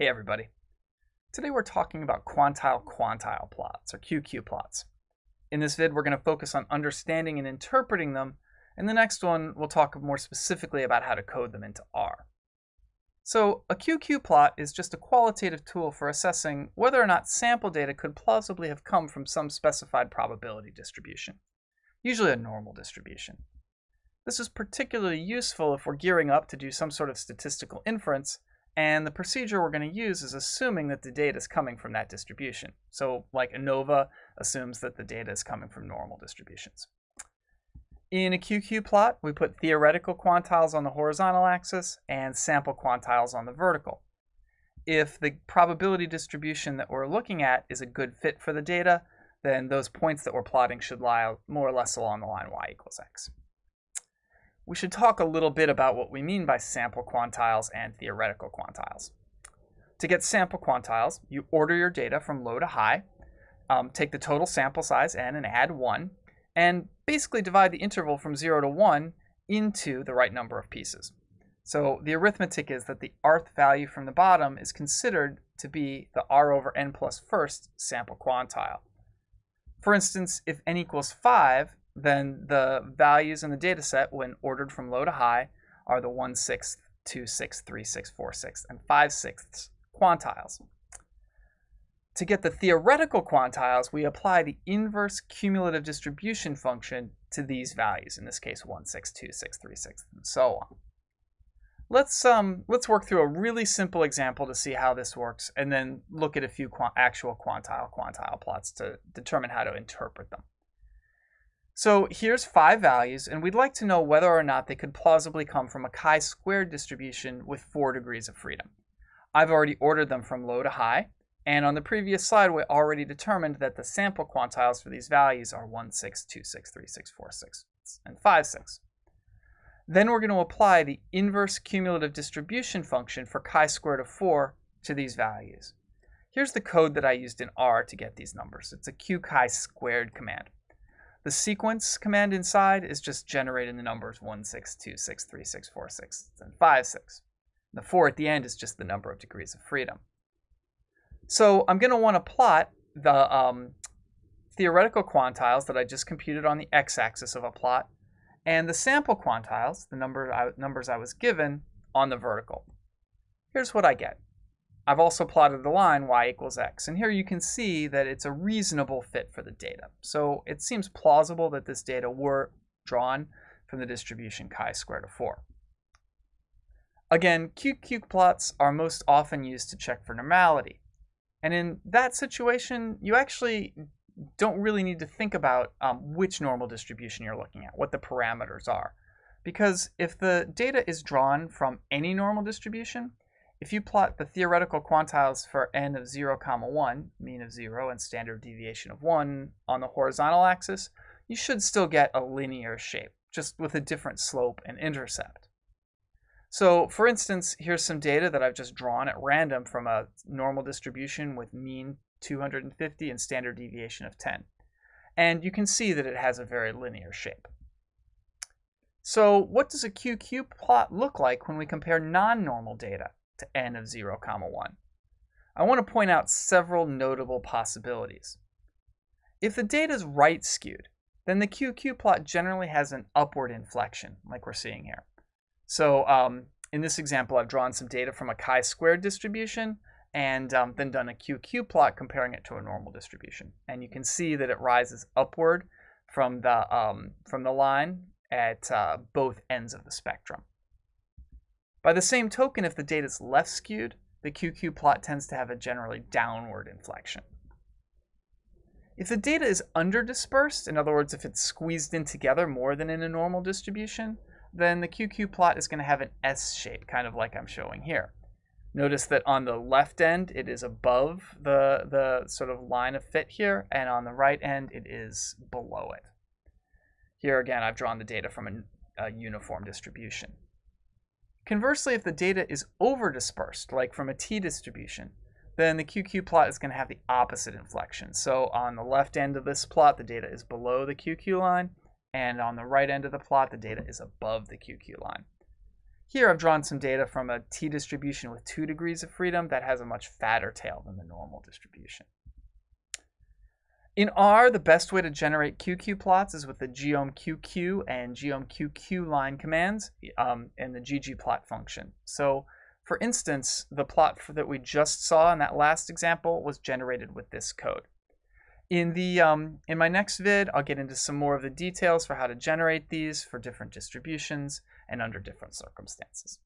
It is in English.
Hey everybody. Today we're talking about quantile-quantile plots, or QQ plots. In this vid, we're going to focus on understanding and interpreting them. In the next one, we'll talk more specifically about how to code them into R. So a QQ plot is just a qualitative tool for assessing whether or not sample data could plausibly have come from some specified probability distribution, usually a normal distribution. This is particularly useful if we're gearing up to do some sort of statistical inference and the procedure we're going to use is assuming that the data is coming from that distribution. So like ANOVA assumes that the data is coming from normal distributions. In a QQ plot, we put theoretical quantiles on the horizontal axis and sample quantiles on the vertical. If the probability distribution that we're looking at is a good fit for the data, then those points that we're plotting should lie more or less along the line y equals x we should talk a little bit about what we mean by sample quantiles and theoretical quantiles. To get sample quantiles, you order your data from low to high, um, take the total sample size n and add 1, and basically divide the interval from 0 to 1 into the right number of pieces. So the arithmetic is that the rth value from the bottom is considered to be the r over n plus first sample quantile. For instance, if n equals 5, then the values in the data set when ordered from low to high are the 1 sixth, 2 sixths, 3 sixths, 4 sixths, and 5 sixths quantiles. To get the theoretical quantiles, we apply the inverse cumulative distribution function to these values, in this case 1 sixth, 2 sixths, 3 sixths, and so on. Let's, um, let's work through a really simple example to see how this works, and then look at a few qu actual quantile-quantile plots to determine how to interpret them. So here's five values, and we'd like to know whether or not they could plausibly come from a chi-squared distribution with four degrees of freedom. I've already ordered them from low to high, and on the previous slide, we already determined that the sample quantiles for these values are 1, 6, 2, 6, 3, 6, 4, 6, and 5, 6. Then we're going to apply the inverse cumulative distribution function for chi-squared of 4 to these values. Here's the code that I used in R to get these numbers. It's a q chi-squared command. The sequence command inside is just generating the numbers 1, 6, 2, 6, 3, 6, 4, 6, and 5, 6. The 4 at the end is just the number of degrees of freedom. So I'm going to want to plot the um, theoretical quantiles that I just computed on the x-axis of a plot and the sample quantiles, the number I, numbers I was given, on the vertical. Here's what I get. I've also plotted the line y equals x. And here you can see that it's a reasonable fit for the data. So it seems plausible that this data were drawn from the distribution chi-squared of 4. Again, QQ plots are most often used to check for normality. And in that situation, you actually don't really need to think about um, which normal distribution you're looking at, what the parameters are. Because if the data is drawn from any normal distribution, if you plot the theoretical quantiles for n of 0, comma 1, mean of 0 and standard deviation of 1 on the horizontal axis, you should still get a linear shape, just with a different slope and intercept. So for instance, here's some data that I've just drawn at random from a normal distribution with mean 250 and standard deviation of 10. And you can see that it has a very linear shape. So what does a QQ plot look like when we compare non-normal data? To n of 0 comma 1. I want to point out several notable possibilities. If the data is right skewed, then the QQ plot generally has an upward inflection, like we're seeing here. So um, in this example, I've drawn some data from a chi-squared distribution and um, then done a QQ plot comparing it to a normal distribution. And you can see that it rises upward from the, um, from the line at uh, both ends of the spectrum. By the same token, if the data is left skewed, the QQ plot tends to have a generally downward inflection. If the data is underdispersed, in other words, if it's squeezed in together more than in a normal distribution, then the QQ plot is going to have an S shape, kind of like I'm showing here. Notice that on the left end, it is above the, the sort of line of fit here, and on the right end, it is below it. Here again, I've drawn the data from a, a uniform distribution. Conversely, if the data is over-dispersed, like from a t-distribution, then the QQ plot is going to have the opposite inflection. So on the left end of this plot, the data is below the QQ line, and on the right end of the plot, the data is above the QQ line. Here I've drawn some data from a t-distribution with 2 degrees of freedom that has a much fatter tail than the normal distribution. In R, the best way to generate QQ plots is with the geom_QQ and geom_QQ_line commands um, and the ggplot function. So for instance, the plot that we just saw in that last example was generated with this code. In the um, in my next vid, I'll get into some more of the details for how to generate these for different distributions and under different circumstances.